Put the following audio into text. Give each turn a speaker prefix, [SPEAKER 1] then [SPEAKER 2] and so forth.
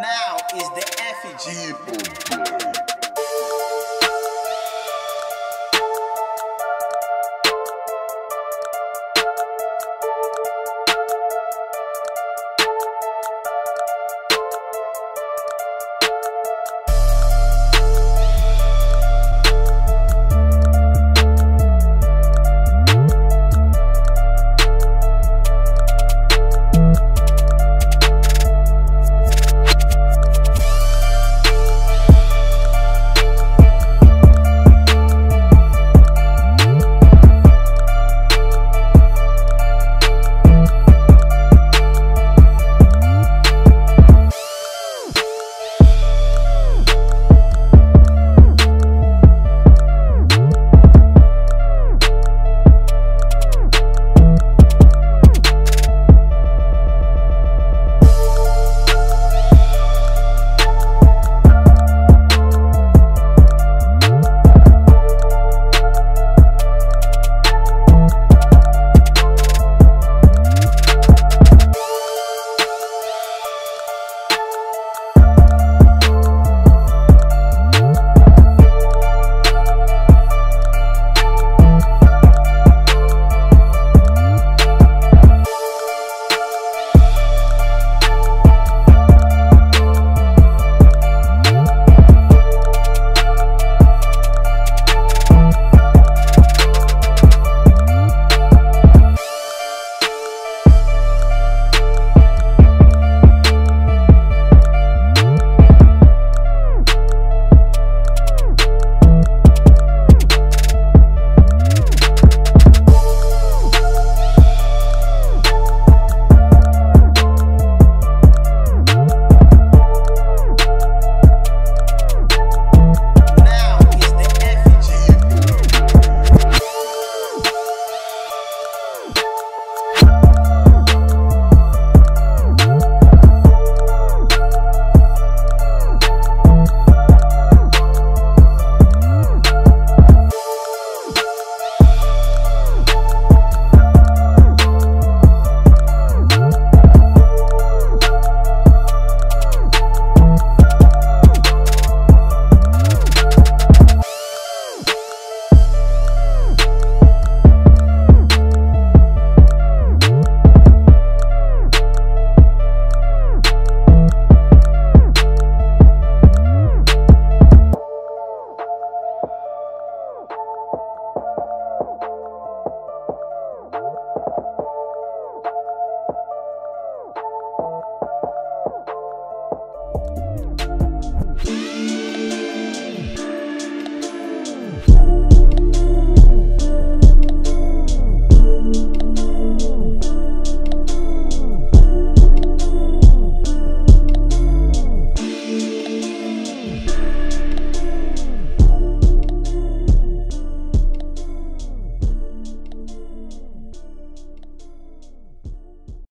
[SPEAKER 1] Now is the effigy.